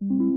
you